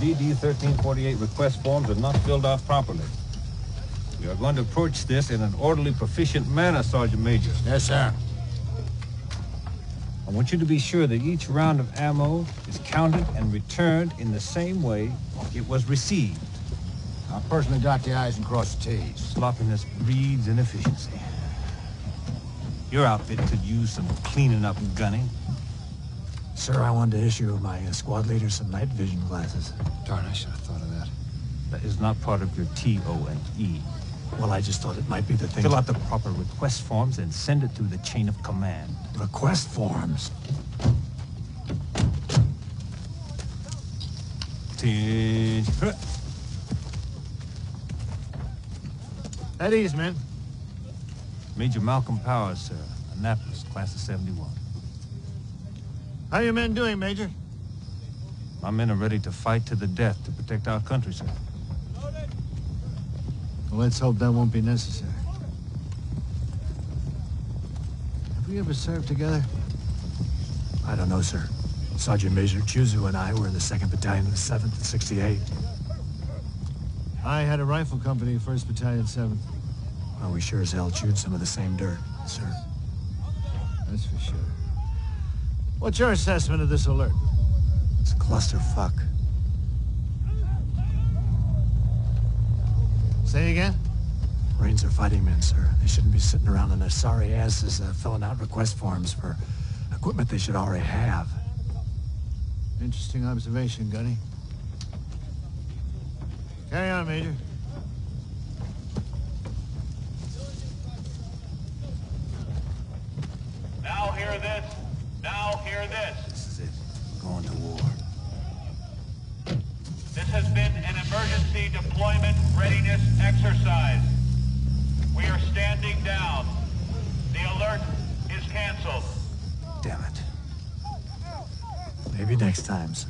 These DD 1348 request forms are not filled out properly. We are going to approach this in an orderly, proficient manner, Sergeant Major. Yes, sir. I want you to be sure that each round of ammo is counted and returned in the same way it was received. I'll personally dot the I's and cross the T's. Sloppiness breeds inefficiency. Your outfit could use some cleaning up and gunning. Sir, I wanted to issue my uh, squad leader some night vision glasses. Darn, I should have thought of that. That is not part of your T-O and E. Well, I just thought it might be the thing. Fill out the proper request forms and send it through the chain of command. Request forms. Attention. At ease, men. Major Malcolm Powers, sir. Annapolis, class of 71. How are your men doing, Major? My men are ready to fight to the death to protect our country, sir. Well, let's hope that won't be necessary. Have we ever served together? I don't know, sir. Sergeant Major Choozoo and I were in the 2nd Battalion of the 7th and 68. I had a rifle company, 1st Battalion, 7th. Well, we sure as hell chewed some of the same dirt, sir. That's for sure. What's your assessment of this alert? It's a clusterfuck. Say again? Marines are fighting men, sir. They shouldn't be sitting around on their sorry asses uh, filling out request forms for equipment they should already have. Interesting observation, Gunny. Carry on, Major. Now hear this. Now hear this. This is it. We're going to war. This has been an emergency deployment readiness exercise. We are standing down. The alert is canceled. Damn it. Maybe next time, sir.